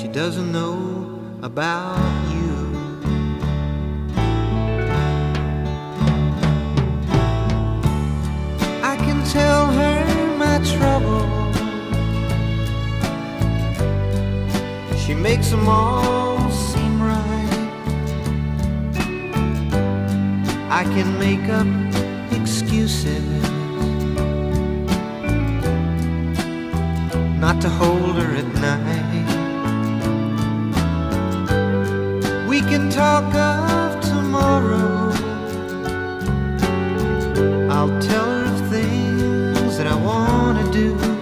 she doesn't know about you. I can tell her my trouble. She makes them all seem right. I can make up excuses not to hold her at night. Can talk of tomorrow. I'll tell her of things that I want to do.